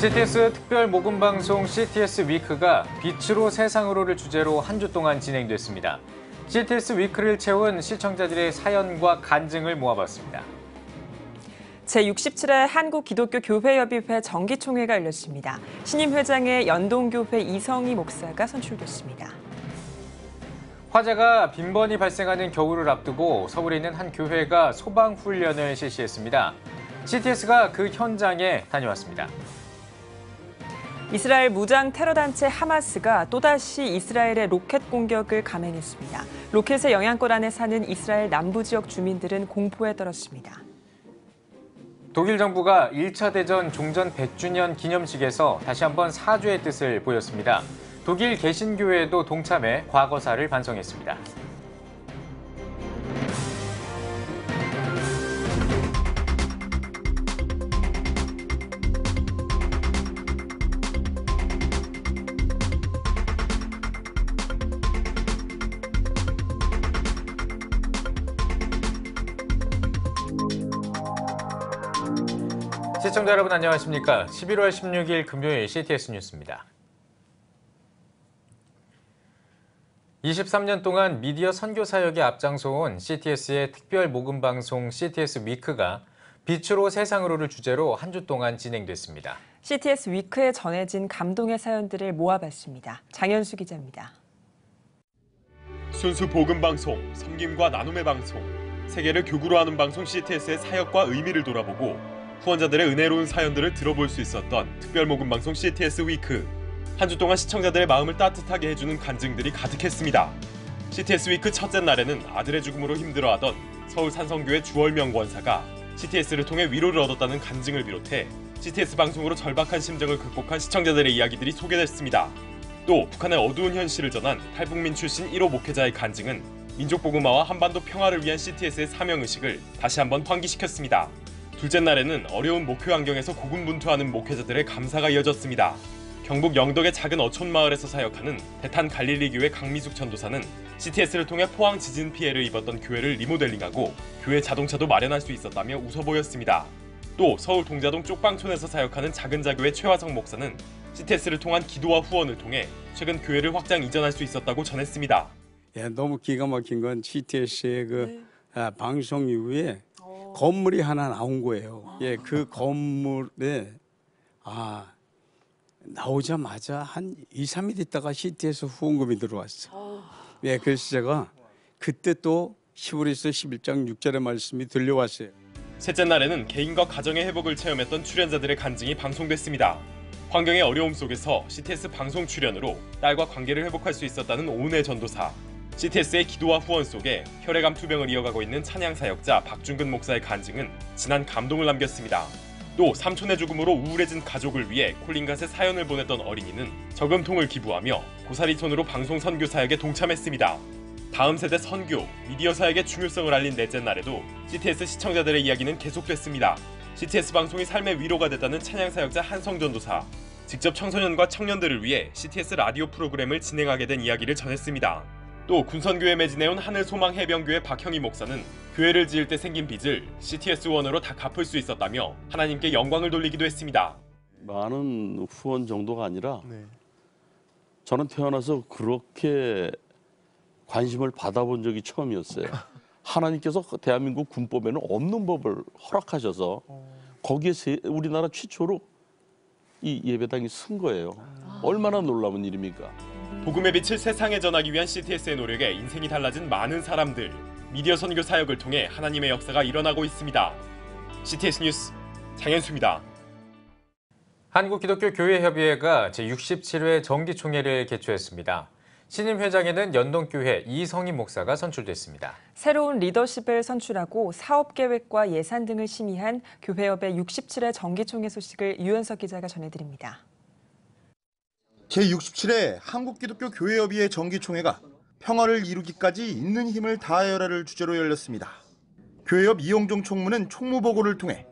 CTS 특별 모금 방송 CTS 위크가 빛으로 세상으로를 주제로 한 주 동안 진행됐습니다. CTS 위크를 채운 시청자들의 사연과 간증을 모아봤습니다. 제67회 한국기독교교회협의회 정기총회가 열렸습니다. 신임 회장의 연동교회 이성희 목사가 선출됐습니다. 화재가 빈번히 발생하는 겨울을 앞두고 서울에 있는 한 교회가 소방 훈련을 실시했습니다. CTS가 그 현장에 다녀왔습니다. 이스라엘 무장 테러 단체 하마스가 또다시 이스라엘의 로켓 공격을 감행했습니다. 로켓의 영향권 안에 사는 이스라엘 남부 지역 주민들은 공포에 떨었습니다. 독일 정부가 1차 대전 종전 100주년 기념식에서 다시 한번 사죄의 뜻을 보였습니다. 독일 개신교회도 동참해 과거사를 반성했습니다. 시청자 여러분 안녕하십니까? 11월 16일 금요일 CTS 뉴스입니다. 23년 동안 미디어 선교 사역에 앞장서온 CTS의 특별 모금 방송 CTS 위크가 빛으로 세상으로를 주제로 한 주 동안 진행됐습니다. CTS 위크에 전해진 감동의 사연들을 모아봤습니다. 장현수 기자입니다. 순수 복음 방송, 섬김과 나눔의 방송, 세계를 교구로 하는 방송 CTS의 사역과 의미를 돌아보고 후원자들의 은혜로운 사연들을 들어볼 수 있었던 특별 모금 방송 CTS 위크. 한 주 동안 시청자들의 마음을 따뜻하게 해주는 간증들이 가득했습니다. CTS 위크 첫째 날에는 아들의 죽음으로 힘들어하던 서울 산성교회 주월명 권사가 CTS를 통해 위로를 얻었다는 간증을 비롯해 CTS 방송으로 절박한 심정을 극복한 시청자들의 이야기들이 소개됐습니다. 또 북한의 어두운 현실을 전한 탈북민 출신 1호 목회자의 간증은 민족 복음화와 한반도 평화를 위한 CTS의 사명 의식을 다시 한번 환기시켰습니다. 둘째 날에는 어려운 목표 환경에서 고군분투하는 목회자들의 감사가 이어졌습니다. 경북 영덕의 작은 어촌 마을에서 사역하는 대탄 갈릴리 교회 강미숙 전도사는 CTS를 통해 포항 지진 피해를 입었던 교회를 리모델링하고 교회 자동차도 마련할 수 있었다며 웃어 보였습니다. 또 서울 동자동 쪽방촌에서 사역하는 작은 자교회 최화성 목사는 CTS를 통한 기도와 후원을 통해 최근 교회를 확장 이전할 수 있었다고 전했습니다. 예, 너무 기가 막힌 건 CTS의 그 아, 방송 이후에 건물이 하나 나온 거예요. 예, 그 건물에 아 나오자마자 한 2, 3일 있다가 CTS 후원금이 들어왔어. 예, 그래서 제가 그때 또 히브리서 11장 6절의 말씀이 들려왔어요. 셋째 날에는 개인과 가정의 회복을 체험했던 출연자들의 간증이 방송됐습니다. 환경의 어려움 속에서 CTS 방송 출연으로 딸과 관계를 회복할 수 있었다는 오은혜 전도사. CTS의 기도와 후원 속에 혈액암 투병을 이어가고 있는 찬양 사역자 박준근 목사의 간증은 진한 감동을 남겼습니다. 또 삼촌의 죽음으로 우울해진 가족을 위해 콜링갓에 사연을 보냈던 어린이는 저금통을 기부하며 고사리손으로 방송 선교 사역에 동참했습니다. 다음 세대 선교, 미디어 사역의 중요성을 알린 넷째 날에도 CTS 시청자들의 이야기는 계속됐습니다. CTS 방송이 삶의 위로가 됐다는 찬양 사역자 한성 전도사. 직접 청소년과 청년들을 위해 CTS 라디오 프로그램을 진행하게 된 이야기를 전했습니다. 또 군선교회 매진해온 하늘소망 해병교회 박형희 목사는 교회를 지을 때 생긴 빚을 CTS 원으로 다 갚을 수 있었다며 하나님께 영광을 돌리기도 했습니다. 많은 후원 정도가 아니라 저는 태어나서 그렇게 관심을 받아본 적이 처음이었어요. 하나님께서 그 대한민국 군법에는 없는 법을 허락하셔서 거기에 세- 우리나라 최초로 이 예배당이 쓴 거예요. 얼마나 놀라운 일입니까? 복음의 빛을 세상에 전하기 위한 CTS의 노력에 인생이 달라진 많은 사람들 미디어 선교 사역을 통해 하나님의 역사가 일어나고 있습니다. CTS 뉴스 장현수입니다. 한국기독교교회협의회가 제67회 정기총회를 개최했습니다. 신임 회장에는 연동교회 이성희 목사가 선출됐습니다. 새로운 리더십을 선출하고 사업 계획과 예산 등을 심의한 교회협의 67회 정기총회 소식을 유현석 기자가 전해드립니다. 제67회 한국기독교 교회협의회 정기총회가 평화를 이루기까지 있는 힘을 다하여라를 주제로 열렸습니다. 교회협 이용종 총무는 총무보고를 통해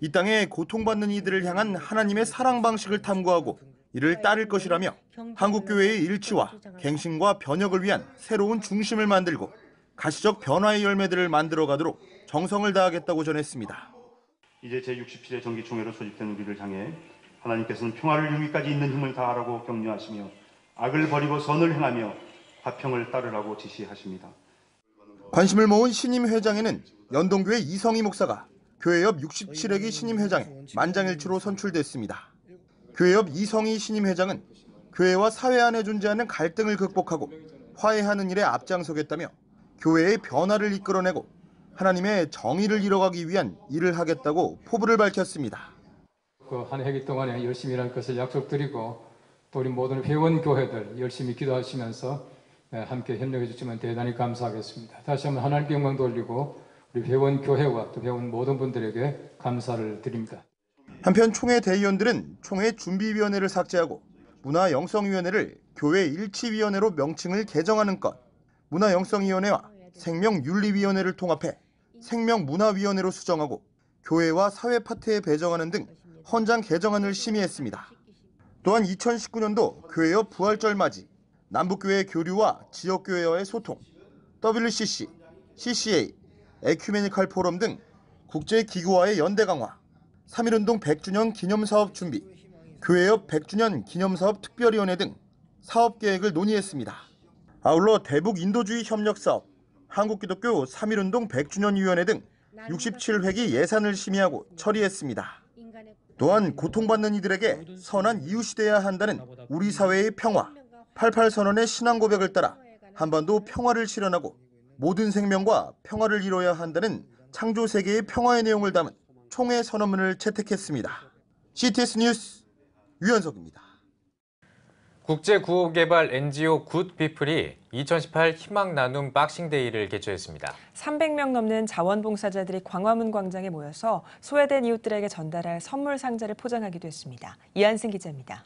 이 땅에 고통받는 이들을 향한 하나님의 사랑 방식을 탐구하고 이를 따를 것이라며 한국교회의 일치와 갱신과 변혁을 위한 새로운 중심을 만들고 가시적 변화의 열매들을 만들어 가도록 정성을 다하겠다고 전했습니다. 이제 제67회 정기총회로 소집된 우리를 향해 하나님께서는 평화를 이루기까지 있는 힘을 다하라고 격려하시며 악을 버리고 선을 행하며 화평을 따르라고 지시하십니다. 관심을 모은 신임 회장에는 연동교회 이성희 목사가 교회 옆 67회기 신임 회장에 만장일치로 선출됐습니다. 교회 옆 이성희 신임 회장은 교회와 사회 안에 존재하는 갈등을 극복하고 화해하는 일에 앞장서겠다며 교회의 변화를 이끌어내고 하나님의 정의를 이뤄가기 위한 일을 하겠다고 포부를 밝혔습니다. 그 한 해기 동안에 열심히 일할 것을 약속드리고 또 우리 모든 회원 교회들 열심히 기도하시면서 네, 함께 협력해 주시면 대단히 감사하겠습니다. 다시 한번 하나님께 영광 돌리고 우리 회원 교회와 또 회원 모든 분들에게 감사를 드립니다. 한편 총회 대의원들은 총회 준비위원회를 삭제하고 문화영성위원회를 교회 일치위원회로 명칭을 개정하는 것, 문화영성위원회와 생명윤리위원회를 통합해 생명문화위원회로 수정하고 교회와 사회 파트에 배정하는 등 헌장 개정안을 심의했습니다. 또한 2019년도 교회여 부활절 맞이, 남북교회 교류와 지역교회와의 소통, WCC, CCA, 에큐메니칼 포럼 등 국제기구와의 연대 강화, 3.1운동 100주년 기념사업 준비, 교회협 100주년 기념사업 특별위원회 등 사업 계획을 논의했습니다. 아울러 대북 인도주의 협력 사업, 한국기독교 3.1운동 100주년 위원회 등 67회기 예산을 심의하고 처리했습니다. 또한 고통받는 이들에게 선한 이웃이 돼야 한다는 우리 사회의 평화, 88선언의 신앙 고백을 따라 한반도 평화를 실현하고 모든 생명과 평화를 이뤄야 한다는 창조 세계의 평화의 내용을 담은 총회 선언문을 채택했습니다. CTS 뉴스 유현석입니다. 국제 구호개발 NGO 굿피플이 2018 희망 나눔 박싱데이를 개최했습니다. 300명 넘는 자원봉사자들이 광화문 광장에 모여서 소외된 이웃들에게 전달할 선물 상자를 포장하기도 했습니다. 이한승 기자입니다.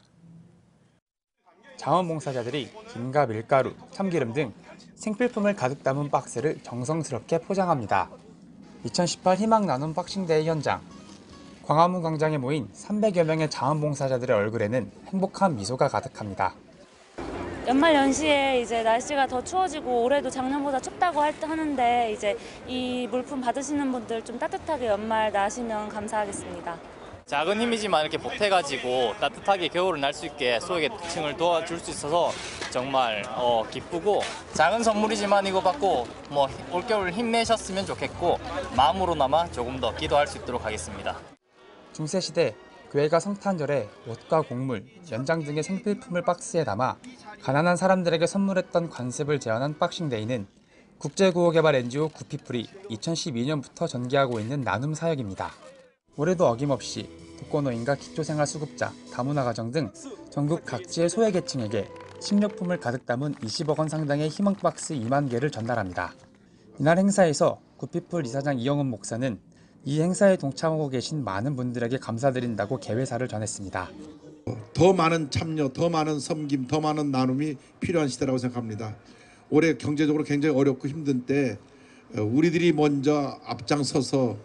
자원봉사자들이 김과 밀가루, 참기름 등 생필품을 가득 담은 박스를 정성스럽게 포장합니다. 2018 희망 나눔 박싱데이 현장. 광화문 광장에 모인 300여 명의 자원봉사자들의 얼굴에는 행복한 미소가 가득합니다. 연말 연시에 이제 날씨가 더 추워지고 올해도 작년보다 춥다고 할- 하는데 이제 이 물품 받으시는 분들 좀 따뜻하게 연말 나시면 감사하겠습니다. 작은 힘이지만 이렇게 보태가지고 따뜻하게 겨울을 날 수 있게 소외계층을 도와줄 수 있어서 정말 어, 기쁘고 작은 선물이지만 이거 받고 뭐 올겨울 힘내셨으면 좋겠고 마음으로나마 조금 더 기도할 수 있도록 하겠습니다. 중세시대 교회가 성탄절에 옷과 곡물, 연장 등의 생필품을 박스에 담아 가난한 사람들에게 선물했던 관습을 재현한 박싱데이는 국제구호개발 NGO 구피플이 2012년부터 전개하고 있는 나눔 사역입니다. 올해도 어김없이 독거노인과 기초생활수급자, 다문화 가정 등 전국 각지의 소외계층에게 식료품을 가득 담은 20억 원 상당의 희망박스 2만 개를 전달합니다. 이날 행사에서 구피플 이사장 이영은 목사는 이 행사에 동참하고 계신 많은 분들에게 감사드린다고 개회사를 전했습니다. 더 많은 참여, 더 많은 섬김, 더 많은 나눔이 필요한 시대라고 생각합니다. 올해 경제적으로 굉장히 어렵고 힘든 때 어, 우리들이 먼저 앞장서서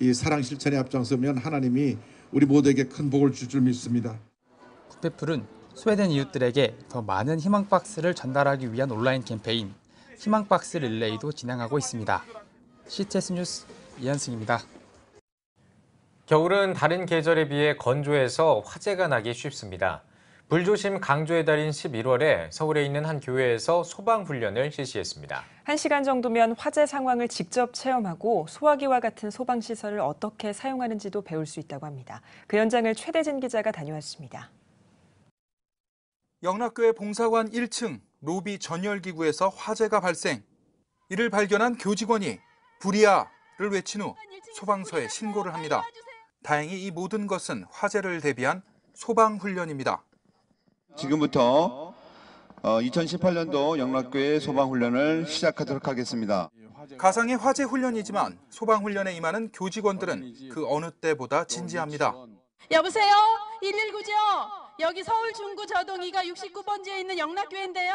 이 사랑 실천에 앞장서면 하나님이 우리 모두에게 큰 복을 줄 줄 믿습니다. 구피플은 소외된 이웃들에게 더 많은 희망 박스를 전달하기 위한 온라인 캠페인 희망 박스 릴레이도 진행하고 있습니다. CTS 뉴스 이현승입니다. 겨울은 다른 계절에 비해 건조해서 화재가 나기 쉽습니다. 불조심 강조의 달인 11월에 서울에 있는 한 교회에서 소방훈련을 실시했습니다. 1시간 정도면 화재 상황을 직접 체험하고 소화기와 같은 소방시설을 어떻게 사용하는지도 배울 수 있다고 합니다. 그 현장을 최대진 기자가 다녀왔습니다. 영락교회 봉사관 1층 로비 전열기구에서 화재가 발생. 이를 발견한 교직원이 불이야를 외친 후 소방서에 신고를 합니다. 다행히 이 모든 것은 화재를 대비한 소방훈련입니다. 지금부터 2018년도 영락교회 소방훈련을 시작하도록 하겠습니다. 가상의 화재 훈련이지만 소방훈련에 임하는 교직원들은 그 어느 때보다 진지합니다. 여보세요? 119죠? 여기 서울 중구 저동이가 69번지에 있는 영락교회인데요.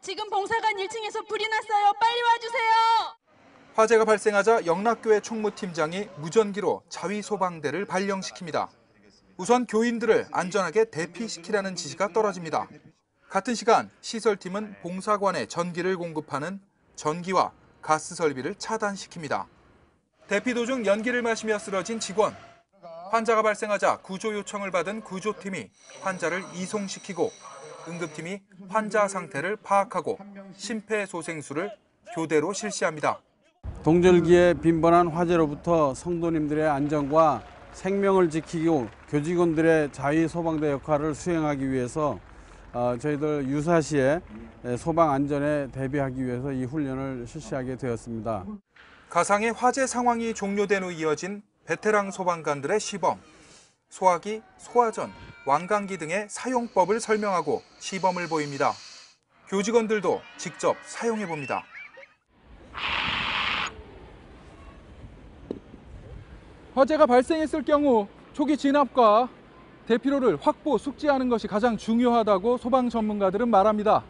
지금 봉사관 1층에서 불이 났어요. 빨리 와주세요. 화재가 발생하자 영락교회 총무팀장이 무전기로 자위 소방대를 발령시킵니다. 우선 교인들을 안전하게 대피시키라는 지시가 떨어집니다. 같은 시간 시설팀은 봉사관에 전기를 공급하는 전기와 가스 설비를 차단시킵니다. 대피 도중 연기를 마시며 쓰러진 직원. 환자가 발생하자 구조 요청을 받은 구조팀이 환자를 이송시키고 응급팀이 환자 상태를 파악하고 심폐소생술을 교대로 실시합니다. 동절기에 빈번한 화재로부터 성도님들의 안전과 생명을 지키고 교직원들의 자위 소방대 역할을 수행하기 위해서 어, 저희들 유사시에 소방 안전에 대비하기 위해서 이 훈련을 실시하게 되었습니다. 가상의 화재 상황이 종료된 후 이어진 베테랑 소방관들의 시범. 소화기, 소화전, 왕강기 등의 사용법을 설명하고 시범을 보입니다. 교직원들도 직접 사용해 봅니다. 화재가 발생했을 경우 초기 진압과 대피로를 확보, 숙지하는 것이 가장 중요하다고 소방 전문가들은 말합니다.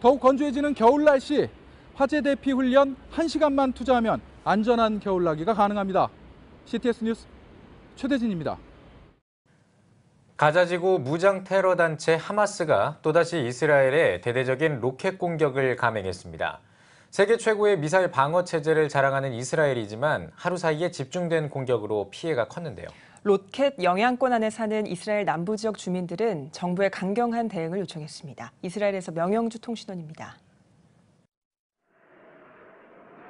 더욱 건조해지는 겨울 날씨, 화재 대피 훈련 1시간만 투자하면 안전한 겨울나기가 가능합니다. CTS 뉴스 최대진입니다. 가자지구 무장 테러 단체 하마스가 또다시 이스라엘에 대대적인 로켓 공격을 감행했습니다. 세계 최고의 미사일 방어 체제를 자랑하는 이스라엘이지만 하루 사이에 집중된 공격으로 피해가 컸는데요. 로켓 영향권 안에 사는 이스라엘 남부 지역 주민들은 정부의 강경한 대응을 요청했습니다. 이스라엘에서 명영주 통신원입니다.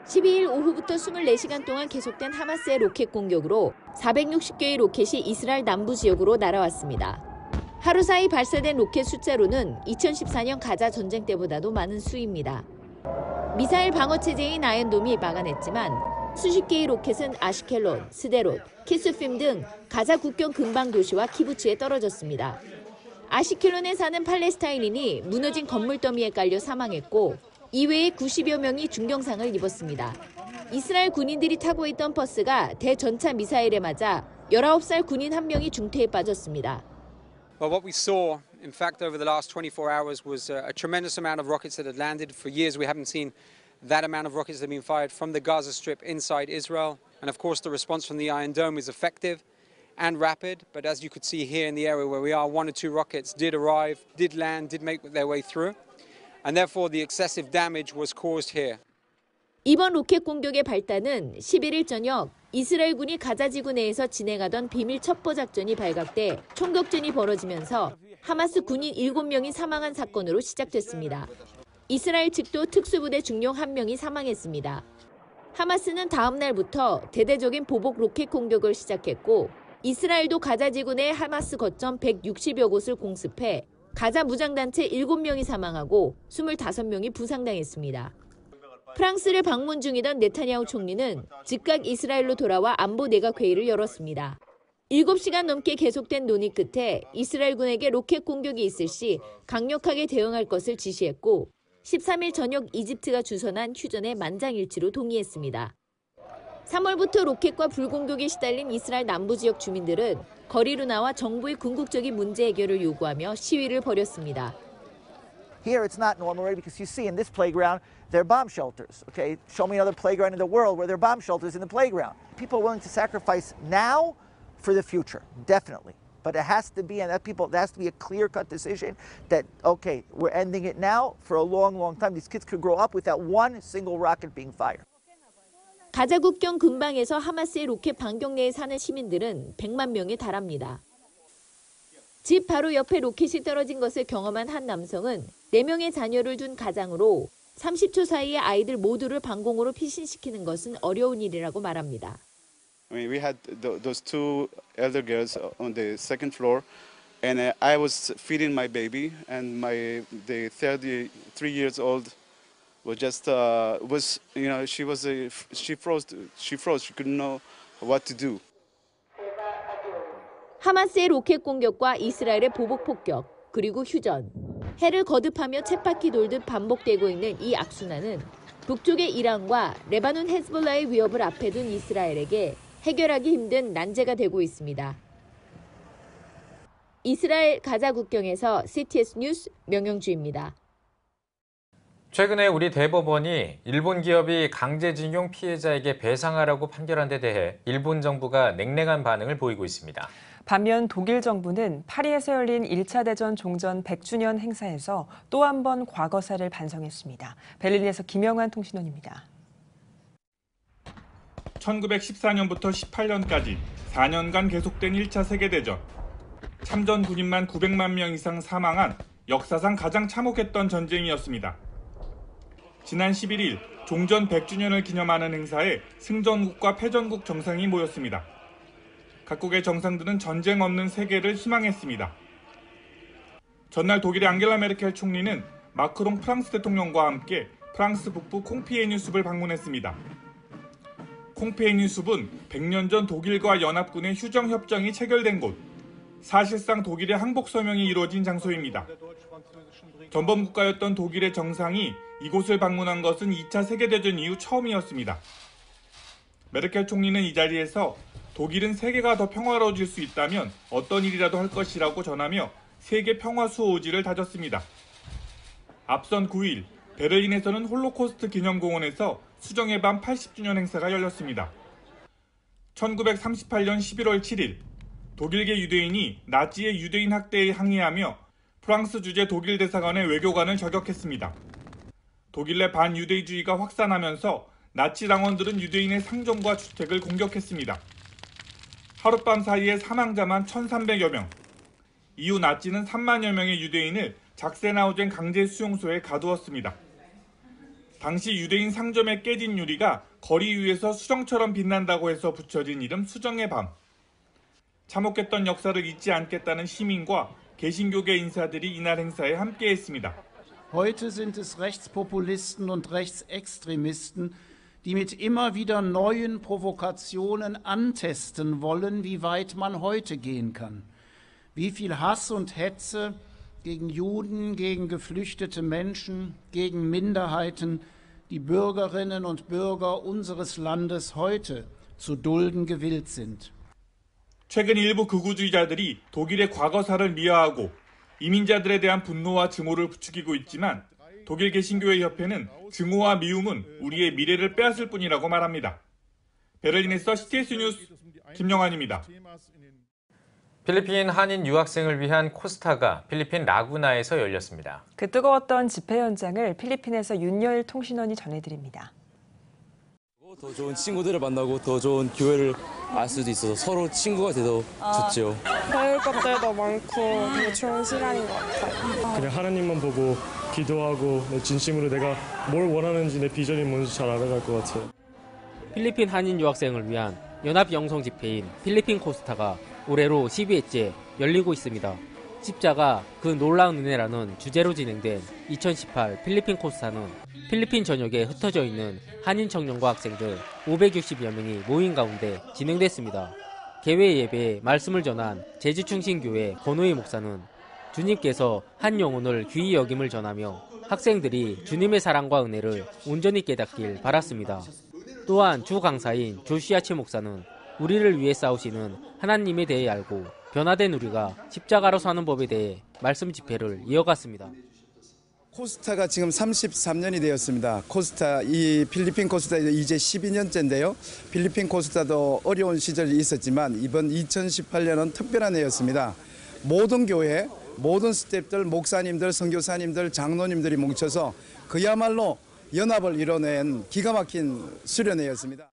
12일 오후부터 24시간 동안 계속된 하마스의 로켓 공격으로 460개의 로켓이 이스라엘 남부 지역으로 날아왔습니다. 하루 사이 발사된 로켓 숫자로는 2014년 가자 전쟁 때보다도 많은 수입니다. 미사일 방어 체제인 아이언돔이 막아냈지만 수십 개의 로켓은 아시켈론, 스데롯, 키스핌 등 가자 국경 근방 도시와 키부츠에 떨어졌습니다. 아시켈론에 사는 팔레스타인인이 무너진 건물 더미에 깔려 사망했고 이외에 90여 명이 중경상을 입었습니다. 이스라엘 군인들이 타고 있던 버스가 대전차 미사일에 맞아 19살 군인 한 명이 중태에 빠졌습니다. Well, what we saw, in fact, over the last 24 hours was a, a tremendous amount of rockets that had landed. For years, we haven't seen that amount of rockets that have been fired from the Gaza Strip inside Israel. And of course, the response from the Iron Dome is effective and rapid. But as you could see here in the area where we are, one or two rockets did arrive, did land, did make their way through. And therefore, the excessive damage was caused here. 이번 로켓 공격의 발단은 11일 저녁 이스라엘군이 가자 지구 내에서 진행하던 비밀 첩보 작전이 발각돼 총격전이 벌어지면서 하마스 군인 7명이 사망한 사건으로 시작됐습니다. 이스라엘 측도 특수부대 중령 1명이 사망했습니다. 하마스는 다음 날부터 대대적인 보복 로켓 공격을 시작했고 이스라엘도 가자 지구 내 하마스 거점 160여 곳을 공습해 가자 무장단체 7명이 사망하고 25명이 부상당했습니다. 프랑스를 방문 중이던 네타냐후 총리는 즉각 이스라엘로 돌아와 안보 내각 회의를 열었습니다. 7시간 넘게 계속된 논의 끝에 이스라엘군에게 로켓 공격이 있을 시 강력하게 대응할 것을 지시했고 13일 저녁 이집트가 주선한 휴전에 만장일치로 동의했습니다. 3월부터 로켓과 불공격에 시달린 이스라엘 남부 지역 주민들은 거리로 나와 정부의 궁극적인 문제 해결을 요구하며 시위를 벌였습니다. Here it's not normal already because you see in this playground they're bomb shelters. Okay, show me another playground in the world where there are bomb shelters in the playground. People are willing to sacrifice now for the future, definitely. But it has to be, and that people, there has to be a clear-cut decision that okay, we're ending it now for a long, long time. These kids could grow up without one single rocket being fired. 가자 국경 근방에서 하마스의 로켓 반경 내에 사는 시민들은 100만 명에 달합니다. 집 바로 옆에 로켓이 떨어진 것을 경험한 한 남성은 4명의 자녀를 둔 가장으로 30초 사이에 아이들 모두를 방공으로 피신시키는 것은 어려운 일이라고 말합니다. I mean, we had th- those two elder girls on the second floor, and uh, I was feeding my baby, and my the 33 years old was just uh, was you know she was a, she froze she froze she couldn't know what to do. 하마스의 로켓 공격과 이스라엘의 보복 폭격, 그리고 휴전, 해를 거듭하며 쳇바퀴 돌듯 반복되고 있는 이 악순환은 북쪽의 이란과 레바논 헤즈볼라의 위협을 앞에 둔 이스라엘에게 해결하기 힘든 난제가 되고 있습니다. 이스라엘 가자 국경에서 CTS 뉴스 명영주입니다. 최근에 우리 대법원이 일본 기업이 강제징용 피해자에게 배상하라고 판결한 데 대해 일본 정부가 냉랭한 반응을 보이고 있습니다. 반면 독일 정부는 파리에서 열린 1차 대전 종전 100주년 행사에서 또 한 번 과거사를 반성했습니다. 베를린에서 김영환 통신원입니다. 1914년부터 18년까지 4년간 계속된 1차 세계대전. 참전 군인만 900만 명 이상 사망한 역사상 가장 참혹했던 전쟁이었습니다. 지난 11일 종전 100주년을 기념하는 행사에 승전국과 패전국 정상이 모였습니다. 각국의 정상들은 전쟁 없는 세계를 희망했습니다. 전날 독일의 앙겔라 메르켈 총리는 마크롱 프랑스 대통령과 함께 프랑스 북부 콩피에뉴 숲을 방문했습니다. 콩피에뉴 숲은 100년 전 독일과 연합군의 휴정 협정이 체결된 곳, 사실상 독일의 항복 서명이 이루어진 장소입니다. 전범 국가였던 독일의 정상이 이곳을 방문한 것은 2차 세계대전 이후 처음이었습니다. 메르켈 총리는 이 자리에서 독일은 세계가 더 평화로워질 수 있다면 어떤 일이라도 할 것이라고 전하며 세계 평화 수호 의지를 다졌습니다. 앞선 9일 베를린에서는 홀로코스트 기념공원에서 수정의 밤 80주년 행사가 열렸습니다. 1938년 11월 7일 독일계 유대인이 나치의 유대인 학대에 항의하며 프랑스 주재 독일 대사관의 외교관을 저격했습니다. 독일 내 반유대주의가 확산하면서 나치 당원들은 유대인의 상점과 주택을 공격했습니다. 하룻밤 사이에 사망자만 1,300여 명. 이후 나치는 3만여 명의 유대인을 작세나우젠 강제 수용소에 가두었습니다. 당시 유대인 상점에 깨진 유리가 거리 위에서 수정처럼 빛난다고 해서 붙여진 이름 수정의 밤. 참혹했던 역사를 잊지 않겠다는 시민과 개신교계 인사들이 이날 행사에 함께했습니다. Heute sind es Rechtspopulisten und Rechtsextremisten, die mit immer wieder neuen Provokationen antesten wollen, wie weit man heute gehen kann. Wie viel Hass und Hetze gegen Juden, gegen geflüchtete Menschen, gegen Minderheiten die Bürgerinnen und Bürger unseres Landes heute zu dulden gewillt sind. 최근 일부 극우주의자들이 독일의 과거사를 미화하고 이민자들에 대한 분노와 증오를 부추기고 있지만 독일 개신교회 협회는 증오와 미움은 우리의 미래를 빼앗을 뿐이라고 말합니다. 베를린에서 CTS 뉴스 김영환입니다. 필리핀 한인 유학생을 위한 코스타가 필리핀 라구나에서 열렸습니다. 그 뜨거웠던 집회 현장을 필리핀에서 윤여일 통신원이 전해드립니다. 더 좋은 친구들을 만나고 더 좋은 교회를 알 수도 있어서 서로 친구가 돼도 좋죠. 배울 것들도 많고 되게 좋은 시간인 것 같아요. 그냥 하나님만 보고 기도하고 내 진심으로 내가 뭘 원하는지 내 비전이 뭔지 잘 알아갈 것 같아요. 필리핀 한인 유학생을 위한 연합 영성 집회인 필리핀 코스타가 올해로 12회째 열리고 있습니다. 십자가 그 놀라운 은혜라는 주제로 진행된 2018 필리핀 코스타는 필리핀 전역에 흩어져 있는 한인 청년과 학생들 560여 명이 모인 가운데 진행됐습니다. 개회 예배에 말씀을 전한 제주충신교회 권호희 목사는 주님께서 한 영혼을 귀히 여김을 전하며 학생들이 주님의 사랑과 은혜를 온전히 깨닫길 바랐습니다. 또한 주 강사인 조시아치 목사는 우리를 위해 싸우시는 하나님에 대해 알고 변화된 우리가 십자가로 사는 법에 대해 말씀 집회를 이어갔습니다. 코스타가 지금 33년이 되었습니다. 코스타 이 필리핀 코스타 이제 12년째인데요. 필리핀 코스타도 어려운 시절이 있었지만 이번 2018년은 특별한 해였습니다. 모든 교회, 모든 스탭들, 목사님들, 선교사님들, 장로님들이 뭉쳐서 그야말로 연합을 이뤄낸 기가 막힌 수련회였습니다.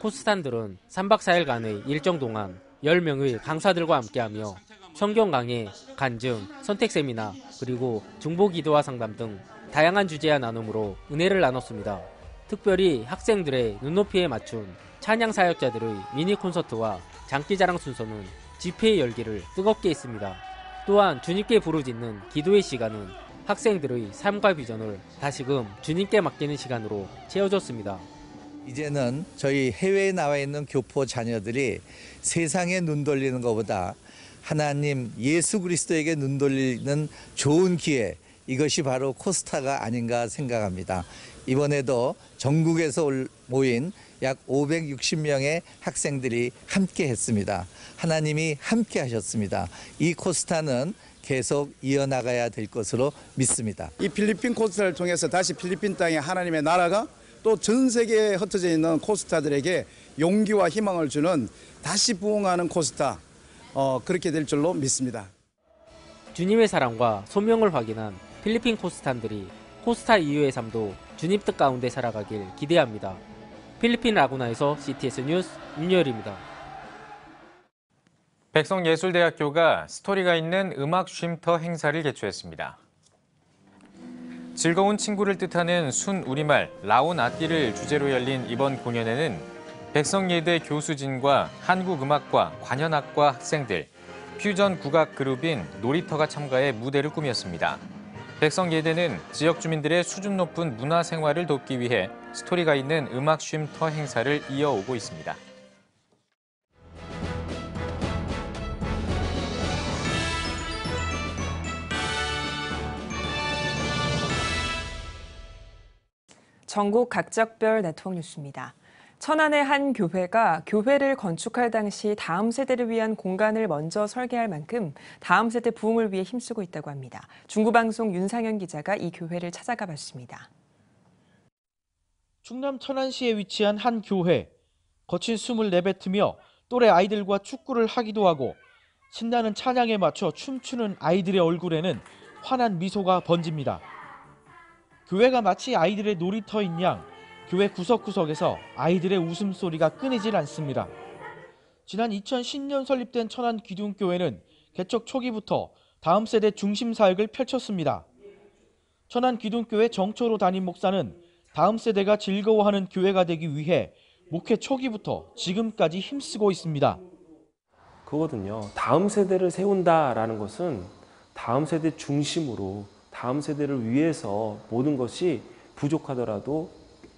코스탄들은 3박 4일간의 일정 동안 10명의 강사들과 함께하며 성경 강해, 간증, 선택 세미나, 그리고 중보 기도와 상담 등 다양한 주제와 나눔으로 은혜를 나눴습니다. 특별히 학생들의 눈높이에 맞춘 찬양 사역자들의 미니 콘서트와 장기자랑 순서는 집회의 열기를 뜨겁게 했습니다. 또한 주님께 부르짖는 기도의 시간은 학생들의 삶과 비전을 다시금 주님께 맡기는 시간으로 채워졌습니다. 이제는 저희 해외에 나와 있는 교포 자녀들이 세상에 눈 돌리는 것보다 하나님 예수 그리스도에게 눈 돌리는 좋은 기회 이것이 바로 코스타가 아닌가 생각합니다. 이번에도 전국에서 모인 약 560명의 학생들이 함께 했습니다. 하나님이 함께 하셨습니다. 이 코스타는 계속 이어나가야 될 것으로 믿습니다. 이 필리핀 코스타를 통해서 다시 필리핀 땅에 하나님의 나라가 또 전 세계에 흩어져 있는 코스타들에게 용기와 희망을 주는 다시 부흥하는 코스타 어, 그렇게 될 줄로 믿습니다. 주님의 사랑과 소명을 확인한 필리핀 코스탄들이 코스타 이후의 삶도 주님 뜻 가운데 살아가길 기대합니다. 필리핀 라구나에서 CTS 뉴스 윤열입니다. 백성예술대학교가 스토리가 있는 음악 쉼터 행사를 개최했습니다. 즐거운 친구를 뜻하는 순 우리말 라온 악기를 주제로 열린 이번 공연에는 백성예대 교수진과 한국음악과 관현악과 학생들, 퓨전 국악 그룹인 놀이터가 참가해 무대를 꾸몄습니다. 백성예대는 지역 주민들의 수준 높은 문화 생활을 돕기 위해 스토리가 있는 음악 쉼터 행사를 이어오고 있습니다. 전국 각적별 네트워크 뉴스입니다. 천안의 한 교회가 교회를 건축할 당시 다음 세대를 위한 공간을 먼저 설계할 만큼 다음 세대 부흥을 위해 힘쓰고 있다고 합니다. 중구방송 윤상현 기자가 이 교회를 찾아가 봤습니다. 충남 천안시에 위치한 한 교회. 거친 숨을 내뱉으며 또래 아이들과 축구를 하기도 하고 신나는 찬양에 맞춰 춤추는 아이들의 얼굴에는 환한 미소가 번집니다. 교회가 마치 아이들의 놀이터인 양 교회 구석구석에서 아이들의 웃음소리가 끊이질 않습니다. 지난 2010년 설립된 천안 기둥교회는 개척 초기부터 다음 세대 중심 사역을 펼쳤습니다. 천안 기둥교회 정초로 담임 목사는 다음 세대가 즐거워하는 교회가 되기 위해 목회 초기부터 지금까지 힘쓰고 있습니다. 그거든요. 다음 세대를 세운다라는 것은 다음 세대 중심으로 다음 세대를 위해서 모든 것이 부족하더라도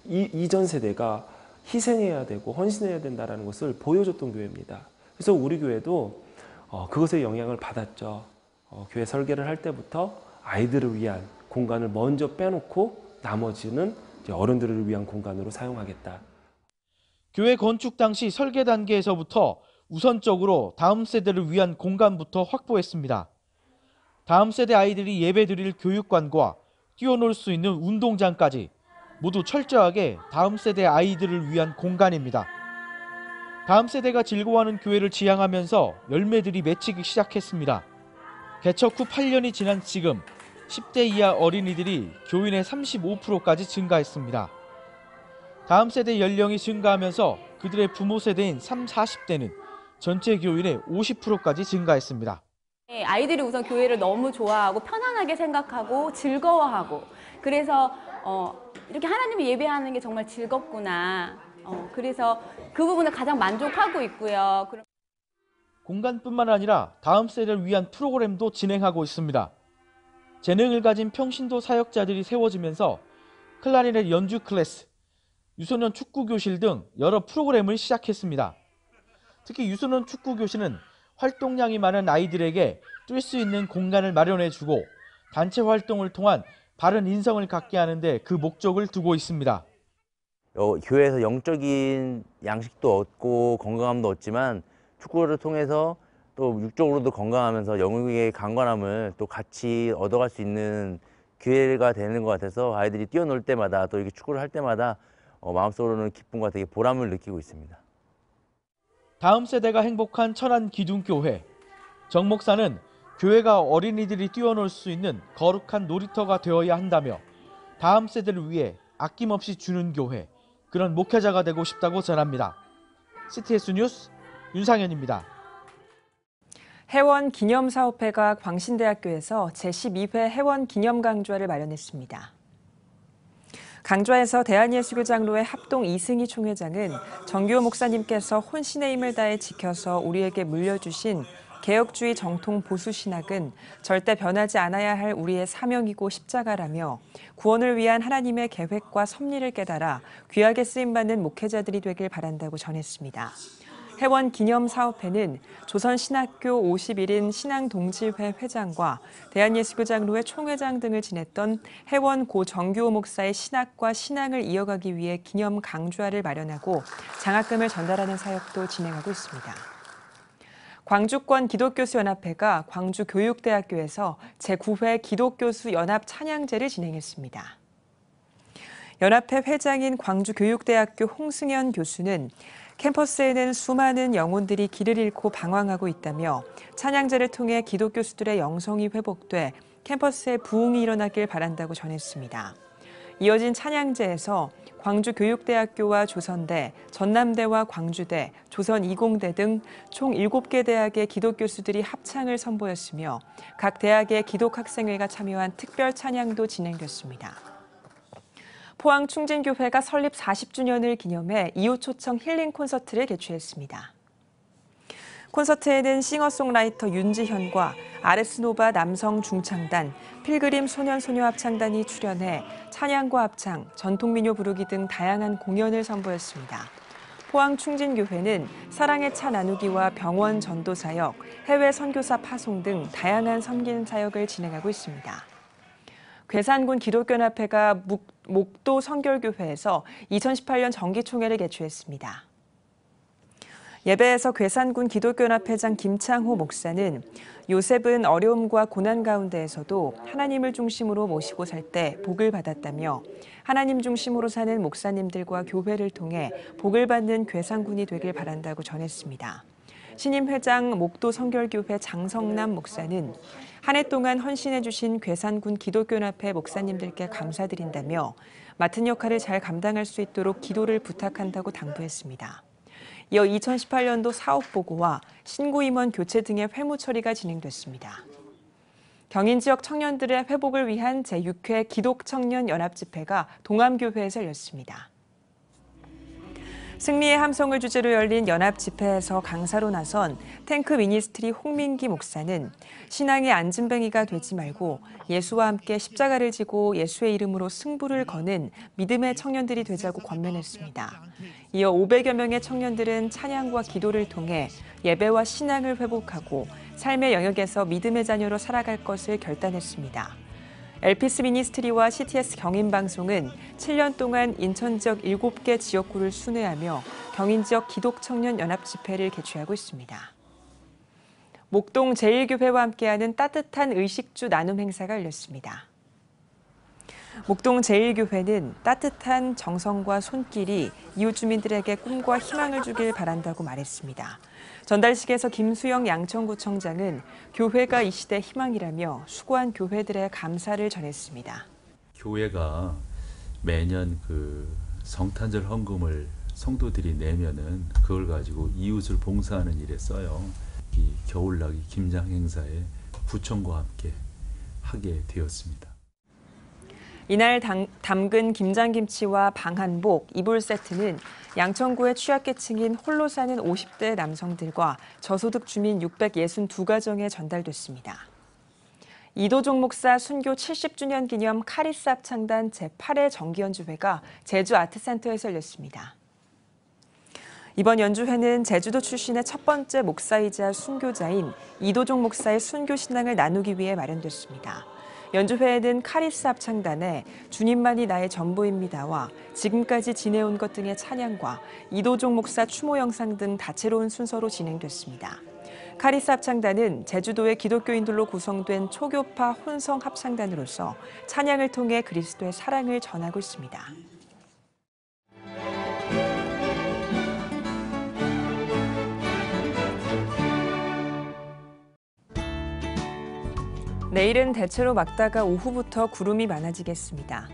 이, 이전 세대가 희생해야 되고 헌신해야 된다는 것을 보여줬던 교회입니다. 그래서 우리 교회도 어, 그것의 영향을 받았죠. 어, 교회 설계를 할 때부터 아이들을 위한 공간을 먼저 빼놓고 나머지는 어른들을 위한 공간으로 사용하겠다. 교회 건축 당시 설계 단계에서부터 우선적으로 다음 세대를 위한 공간부터 확보했습니다. 다음 세대 아이들이 예배 드릴 교육관과 뛰어놀 수 있는 운동장까지 모두 철저하게 다음 세대 아이들을 위한 공간입니다. 다음 세대가 즐거워하는 교회를 지향하면서 열매들이 맺히기 시작했습니다. 개척 후 8년이 지난 지금 10대 이하 어린이들이 교인의 35%까지 증가했습니다. 다음 세대 연령이 증가하면서 그들의 부모 세대인 3, 40대는 전체 교인의 50%까지 증가했습니다. 네, 아이들이 우선 교회를 너무 좋아하고 편안하게 생각하고 즐거워하고 그래서 어, 이렇게 하나님을 예배하는 게 정말 즐겁구나. 어, 그래서 그 부분을 가장 만족하고 있고요. 공간뿐만 아니라 다음 세대를 위한 프로그램도 진행하고 있습니다. 재능을 가진 평신도 사역자들이 세워지면서 클라리넷 연주 클래스, 유소년 축구 교실 등 여러 프로그램을 시작했습니다. 특히 유소년 축구 교실은 활동량이 많은 아이들에게 뛸 수 있는 공간을 마련해주고 단체 활동을 통한 바른 인성을 갖게 하는데 그 목적을 두고 있습니다. 어, 교회에서 영적인 양식도 얻고 건강함도 얻지만 축구를 통해서 또 육적으로도 건강하면서 영육의 강건함을 또 같이 얻어갈 수 있는 기회가 되는 것 같아서 아이들이 뛰어놀 때마다 또 이렇게 축구를 할 때마다 어, 마음속으로는 기쁨과 되게 보람을 느끼고 있습니다. 다음 세대가 행복한 천안 기둥교회. 정 목사는 교회가 어린이들이 뛰어놀 수 있는 거룩한 놀이터가 되어야 한다며 다음 세대를 위해 아낌없이 주는 교회, 그런 목회자가 되고 싶다고 전합니다. CTS 뉴스 윤상현입니다. 해원 기념사업회가 광신대학교에서 제12회 해원 기념 강좌를 마련했습니다. 강좌에서 대한예수교장로회 합동 이승희 총회장은 정규호 목사님께서 혼신의 힘을 다해 지켜서 우리에게 물려주신 개혁주의 정통 보수 신학은 절대 변하지 않아야 할 우리의 사명이고 십자가라며 구원을 위한 하나님의 계획과 섭리를 깨달아 귀하게 쓰임받는 목회자들이 되길 바란다고 전했습니다. 해원 기념 사업회는 조선신학교 51인 신앙동지회 회장과 대한예수교장로회 총회장 등을 지냈던 해원 고 정규호 목사의 신학과 신앙을 이어가기 위해 기념 강좌를 마련하고 장학금을 전달하는 사역도 진행하고 있습니다. 광주권 기독교수연합회가 광주교육대학교에서 제9회 기독교수 연합 찬양제를 진행했습니다. 연합회 회장인 광주교육대학교 홍승현 교수는 캠퍼스에는 수많은 영혼들이 길을 잃고 방황하고 있다며 찬양제를 통해 기독교수들의 영성이 회복돼 캠퍼스에 부흥이 일어나길 바란다고 전했습니다. 이어진 찬양제에서 광주교육대학교와 조선대, 전남대와 광주대, 조선이공대 등 총 7개 대학의 기독 교수들이 합창을 선보였으며 각 대학의 기독학생회가 참여한 특별 찬양도 진행됐습니다. 포항 충진교회가 설립 40주년을 기념해 이웃 초청 힐링 콘서트를 개최했습니다. 콘서트에는 싱어송라이터 윤지현과 아레스노바 남성 중창단, 필그림 소년소녀 합창단이 출연해 찬양과 합창, 전통민요 부르기 등 다양한 공연을 선보였습니다. 포항 충진교회는 사랑의 차 나누기와 병원 전도 사역, 해외 선교사 파송 등 다양한 섬기는 사역을 진행하고 있습니다. 괴산군 기독교연합회가 묵- 목도 성결교회에서 2018년 정기총회를 개최했습니다. 예배에서 괴산군 기독교연합회장 김창호 목사는 요셉은 어려움과 고난 가운데에서도 하나님을 중심으로 모시고 살 때 복을 받았다며 하나님 중심으로 사는 목사님들과 교회를 통해 복을 받는 괴산군이 되길 바란다고 전했습니다. 신임 회장 목도 성결교회 장성남 목사는 한 해 동안 헌신해 주신 괴산군 기독교연합회 목사님들께 감사드린다며 맡은 역할을 잘 감당할 수 있도록 기도를 부탁한다고 당부했습니다. 이어 2018년도 사업 보고와 신고 임원 교체 등의 회무 처리가 진행됐습니다. 경인 지역 청년들의 회복을 위한 제6회 기독 청년 연합 집회가 동암교회에서 열렸습니다. 승리의 함성을 주제로 열린 연합 집회에서 강사로 나선 탱크 미니스트리 홍민기 목사는 신앙의 안진뱅이가 되지 말고 예수와 함께 십자가를 지고 예수의 이름으로 승부를 거는 믿음의 청년들이 되자고 권면했습니다. 이어 500여 명의 청년들은 찬양과 기도를 통해 예배와 신앙을 회복하고 삶의 영역에서 믿음의 자녀로 살아갈 것을 결단했습니다. 엘피스 미니스트리와 CTS 경인방송은 7년 동안 인천 지역 7개 지역구를 순회하며 경인 지역 기독청년 연합 집회를 개최하고 있습니다. 목동 제1교회와 함께하는 따뜻한 의식주 나눔 행사가 열렸습니다. 목동 제1교회는 따뜻한 정성과 손길이 이웃 주민들에게 꿈과 희망을 주길 바란다고 말했습니다. 전달식에서 김수영 양천구청장은 교회가 이 시대 희망이라며 수고한 교회들의 감사를 전했습니다. 교회가 매년 그 성탄절 헌금을 성도들이 내면은 그걸 가지고 이웃을 봉사하는 일에 써요. 이 겨울나기 김장 행사에 구청과 함께 하게 되었습니다. 이날 당, 담근 김장김치와 방한복, 이불 세트는 양천구의 취약계층인 홀로 사는 50대 남성들과 저소득 주민 662가정에 전달됐습니다. 이도종 목사 순교 70주년 기념 카리스 합창단 제8회 정기연주회가 제주 아트센터에서 열렸습니다. 이번 연주회는 제주도 출신의 첫 번째 목사이자 순교자인 이도종 목사의 순교 신앙을 나누기 위해 마련됐습니다. 연주회에는 카리스 합창단의 주님만이 나의 전부입니다와 지금까지 지내온 것 등의 찬양과 이도종 목사 추모 영상 등 다채로운 순서로 진행됐습니다. 카리스 합창단은 제주도의 기독교인들로 구성된 초교파 혼성 합창단으로서 찬양을 통해 그리스도의 사랑을 전하고 있습니다. 내일은 대체로 막다가 오후부터 구름이 많아지겠습니다.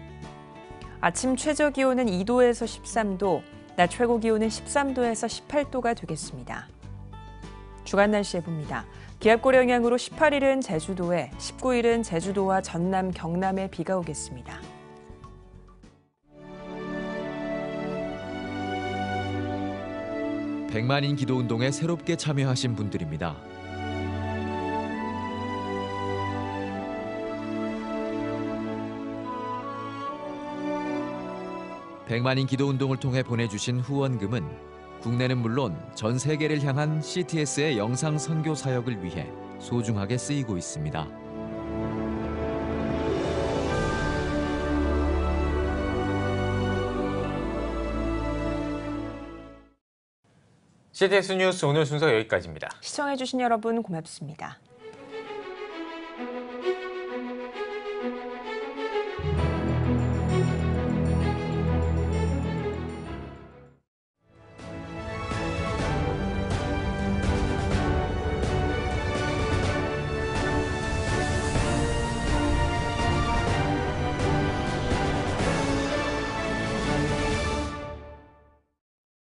아침 최저 기온은 2도에서 13도, 낮 최고 기온은 13도에서 18도가 되겠습니다. 주간 날씨 해봅니다. 기압고리 영향으로 18일은 제주도에, 19일은 제주도와 전남, 경남에 비가 오겠습니다. 백만인 기도 운동에 새롭게 참여하신 분들입니다. 백만인 기도 운동을 통해 보내주신 후원금은 국내는 물론 전 세계를 향한 CTS의 영상 선교 사역을 위해 소중하게 쓰이고 있습니다. CTS 뉴스 오늘 순서 여기까지입니다. 시청해주신 여러분 고맙습니다.